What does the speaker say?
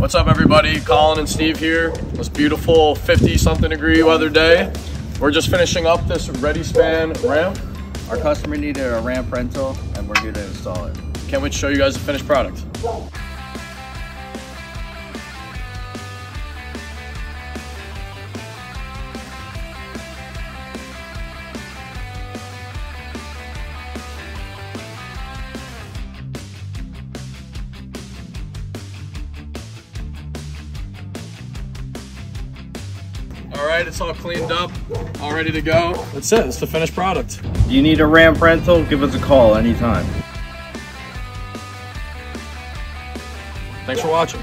What's up everybody? Colin and Steve here. This beautiful 50 something degree weather day. We're just finishing up this ReadySpan ramp. Our customer needed a ramp rental and we're here to install it. Can't wait to show you guys the finished product. All right, it's all cleaned up, all ready to go. That's it, it's the finished product. You need a ramp rental? Give us a call anytime. Thanks for watching.